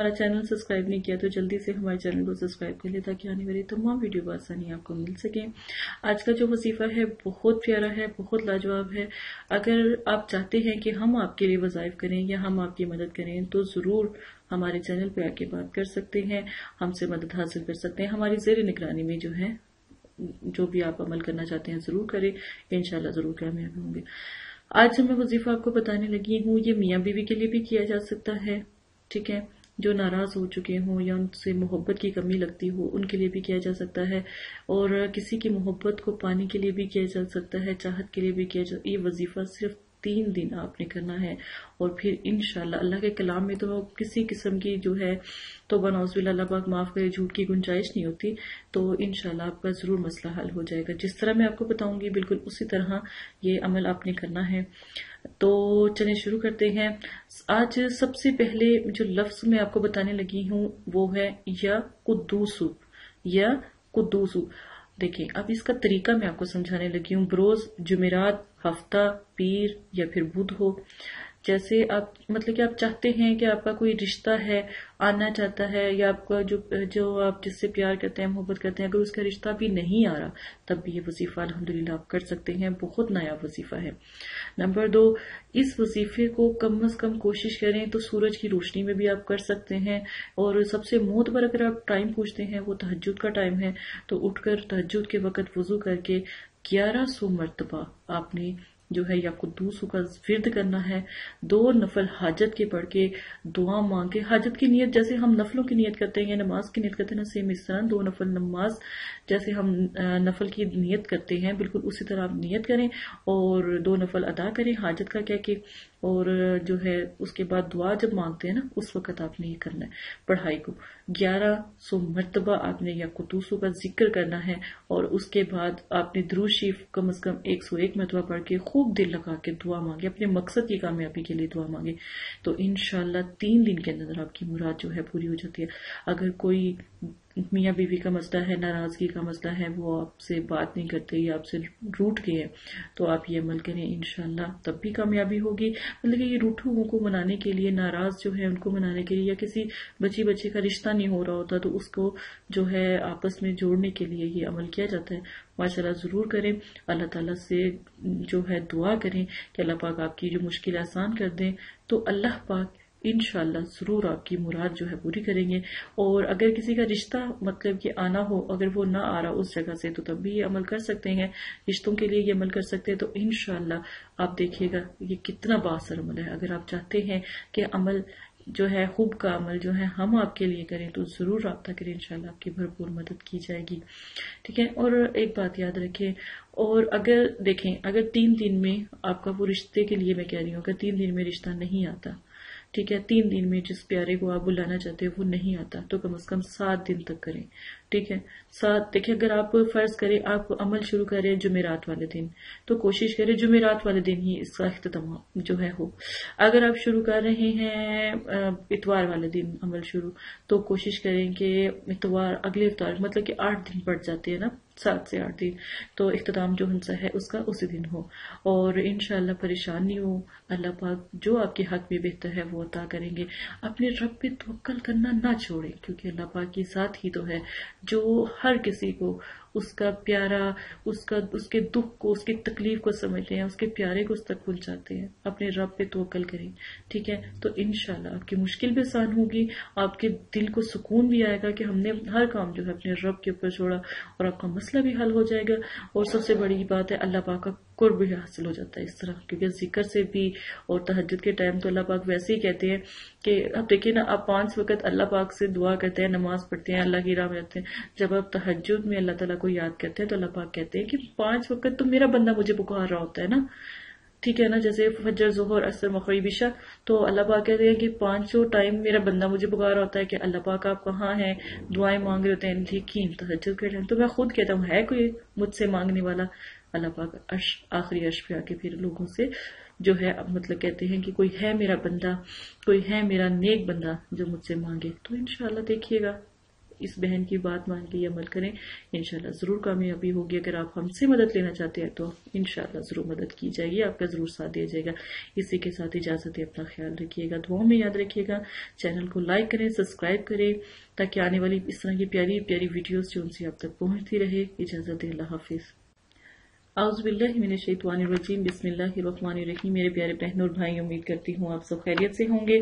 ہمارا channel subscribe نہیں کیا تو جلدی سے ہمارے چینل کو سبسکرائب کر لیں تاکہ آنے والی تمام ویڈیو بآسانی آپ کو مل سکیں۔ آج کا جو وظیفہ ہے بہت پیارا ہے، بہت لاجواب ہے۔ اگر آپ چاہتے ہیں کہ ہم آپ کے لیے وظائف کریں یا ہم آپ کی مدد کریں تو ضرور ہمارے چینل پہ آ کے بات کر سکتے ہیں۔ ہم سے مدد حاصل کر سکتے ہیں۔ ہماری زیر نگرانی میں جو ہے، جو بھی آپ عمل کرنا چاہتے ہیں ضرور کریں۔ انشاءاللہ ضرور کامیاب ہوں گے۔ آج میں وظیفہ آپ کو بتانے لگی ہوں، یہ میاں بیوی کے لیے بھی کیا جا سکتا ہے، ٹھیک ہے؟ جو ناراض ہو چکے ہوں یا ان سے محبت کی کمی لگتی ہو، ان کے لیے بھی کیا جا سکتا ہے۔ اور کسی کی محبت کو پانے کے لیے بھی کیا جا سکتا ہے، چاہت کے لیے بھی کیا جا، یہ وظیفہ صرف تین دن آپ نے کرنا ہے اور پھر انشاءاللہ اللہ کے کلام میں تو کسی قسم کی جو ہے تو بنوز اللہ پاک معاف کرے، جھوٹ کی گنجائش نہیں ہوتی، تو انشاءاللہ آپ کا ضرور مسئلہ حل ہو جائے گا۔ جس طرح میں آپ کو بتاؤں گی، بالکل اسی طرح یہ عمل آپ نے کرنا ہے۔ تو چلیں شروع کرتے ہیں۔ آج سب سے پہلے جو لفظ میں آپ کو بتانے لگی ہوں وہ ہے یا قدوسو یا قدوسو۔ دیکھیں، اب اس کا طریقہ میں آپ کو سمجھانے لگی ہوں، بروز جمعرات، ہفتہ، پیر یا پھر بدھ ہو۔ جیسے آپ مطلب کہ آپ چاہتے ہیں کہ آپ کا کوئی رشتہ ہے، آنا چاہتا ہے، یا آپ کا جو جو آپ جس سے پیار کرتے ہیں، محبت کرتے ہیں، اگر اس کا رشتہ بھی نہیں آ رہا، تب بھی یہ وظیفہ الحمدللہ آپ کر سکتے ہیں۔ بہت نیا وظیفہ ہے۔ نمبر دو، اس وظیفے کو کم از کم کوشش کریں تو سورج کی روشنی میں بھی آپ کر سکتے ہیں۔ اور سب سے موت پر اگر آپ ٹائم پوچھتے ہیں، وہ تحجد کا ٹائم ہے۔ تو اٹھ کر تحجد کے وقت وضو کر کے گیارہ سو مرتبہ آپ نے جو ہے یا قدوس کا ورد کرنا ہے، دو نفل حاجت کے پڑھ کے دعا مانگ کے، حاجت کی نیت جیسے ہم نفلوں کی نیت کرتے ہیں یا نماز کی نیت کرتے ہیں سیم اس طرح دو نفل نماز جیسے ہم نفل کی نیت کرتے ہیں، بالکل اسی طرح آپ نیت کریں اور دو نفل ادا کریں حاجت کا کہہ کے اور جو ہے اس کے بعد دعا جب مانگتے ہیں نا، اس وقت آپ نے یہ کرنا ہے پڑھائی کو۔ گیارہ سو مرتبہ آپ نے یا قطوسوں کا ذکر کرنا ہے اور اس کے بعد آپ نے دروشیف کم از کم ایک سو ایک مرتبہ پڑھ کے خوب دل لگا کے دعا مانگے، اپنے مقصد کی کامیابی کے لیے دعا مانگے۔ تو انشاءاللہ تین دن کے اندر آپ کی مراد جو ہے پوری ہو جاتی ہے۔ اگر کوئی میاں بیوی کا مسئلہ ہے، ناراضگی کا مسئلہ ہے، وہ آپ سے بات نہیں کرتے یا آپ سے روٹ گئے تو آپ یہ عمل کریں انشاءاللہ تب بھی کامیابی ہوگی۔ مطلب کہ یہ روٹو کو منانے کے لیے، ناراض جو ہے ان کو منانے کے لیے یا کسی بچی بچے کا رشتہ نہیں ہو رہا ہوتا، تو اس کو جو ہے آپس میں جوڑنے کے لیے یہ عمل کیا جاتا ہے۔ ماشاء اللہ ضرور کریں۔ اللہ تعالیٰ سے جو ہے دعا کریں کہ اللہ پاک آپ کی جو مشکل آسان کر دیں، تو اللہ پاک انشاءاللہ ضرور آپ کی مراد جو ہے پوری کریں گے۔ اور اگر کسی کا رشتہ مطلب کہ آنا ہو، اگر وہ نہ آ رہا اس جگہ سے، تو تب بھی یہ عمل کر سکتے ہیں۔ رشتوں کے لیے یہ عمل کر سکتے ہیں۔ تو انشاءاللہ آپ دیکھیے گا یہ کتنا باثر عمل ہے۔ اگر آپ چاہتے ہیں کہ عمل جو ہے، خوب کا عمل جو ہے ہم آپ کے لیے کریں، تو ضرور رابطہ کریں۔ انشاءاللہ آپ کی بھرپور مدد کی جائے گی۔ ٹھیک ہے؟ اور ایک بات یاد رکھیں۔ اور اگر دیکھیں، اگر تین دن میں آپ کا وہ رشتے کے لیے میں کہہ رہی ہوں، اگر تین دن میں رشتہ نہیں آتا ٹھیک ہے، تین دن میں جس پیارے کو آپ بلانا چاہتے ہیں، وہ نہیں آتا، تو کم از کم سات دن تک کریں۔ ٹھیک ہے؟ ساتھ دیکھیں، اگر آپ فرض کریں، آپ عمل شروع کریں جمعرات والے دن، تو کوشش کریں جمعرات والے دن ہی اس کا اختتام جو ہے ہو۔ اگر آپ شروع کر رہے ہیں اتوار والے دن عمل شروع، تو کوشش کریں کہ اتوار، اگلے اتوار مطلب کہ آٹھ دن پڑ جاتے ہیں نا۔ سات سے آٹھ دن۔ تو اختتام جو ہنسا ہے، اس کا اسی دن ہو۔ اور انشاءاللہ پریشان نہیں ہو اللہ پاک جو آپ کے حق میں بہتر ہے، وہ عطا کریں گے۔ اپنے رب پہ توکل کرنا نہ چھوڑیں، کیونکہ اللہ پاک کی ساتھ ہی تو ہے۔ جو ہر کسی کو اس کا پیارا، اس کا، اس کے دکھ کو، اس کی تکلیف کو سمجھتے ہیں، اس کے پیارے کو اس تک پہنچاتے ہیں، اپنے رب پہ توکل کریں۔ ٹھیک ہے؟ تو انشاءاللہ آپ کی مشکل بھی آسان ہوگی، آپ کے دل کو سکون بھی آئے گا کہ ہم نے ہر کام جو ہے اپنے رب کے اوپر چھوڑا اور آپ کا مسئلہ بھی حل ہو جائے گا۔ اور سب سے بڑی بات ہے، اللہ پاک کا قرب بھی حاصل ہو جاتا ہے اس طرح، کیونکہ ذکر سے بھی اور تحجد کے ٹائم تو اللہ پاک ویسے ہی کہتے ہیں کہ اب دیکھیں نا آپ پانچ وقت اللہ پاک سے دعا کرتے ہیں، نماز پڑھتے ہیں، اللہ کی راہ میں رہتے ہیں۔ جب آپ تحجد میں اللہ تعالیٰ کو یاد کرتے ہیں تو اللہ پاک کہتے ہیں کہ پانچ وقت تو میرا بندہ مجھے پکار رہا ہوتا ہے نا۔ ٹھیک ہے نا، جیسے فجر، ظہر اثر مغربی شا تو اللہ پاک کہتے ہیں کہ پانچوں ٹائم میرا بندہ مجھے پکارا ہوتا ہے کہ اللہ پاک آپ کہاں ہیں، دعائیں مانگ رہے ہوتے ہیں لیکن تحجد کے ٹائم تو میں خود کہتا ہوں، ہے کوئی مجھ سے مانگنے والا؟ اللہ پاک آخری عرش پہ آ کے پھر لوگوں سے جو ہے مطلب کہتے ہیں کہ کوئی ہے میرا بندہ، کوئی ہے میرا نیک بندہ جو مجھ سے مانگے۔ تو انشاءاللہ دیکھیے گا۔ اس بہن کی بات مان کے عمل کریں، انشاءاللہ ضرور کامیابی ہوگی۔ اگر آپ ہم سے مدد لینا چاہتے ہیں تو انشاءاللہ ضرور مدد کی جائے گی، آپ کا ضرور ساتھ دیا جائے گا۔ اسی کے ساتھ اجازت ہے، اپنا خیال رکھیے گا، دعاؤں میں یاد رکھیے گا۔ چینل کو لائک کریں، سبسکرائب کریں، تاکہ آنے والی اس طرح کی پیاری پیاری ویڈیوز جو ان سے آپ تک پہنچتی رہے، اجازت اللہ حافظ۔ اعوذ باللہ من الشیطان الرجیم، بسم اللہ الرحمن الرحیم۔ میرے پیارے بہنوں اور بھائی امید کرتی ہوں آپ سب خیریت سے ہوں گے۔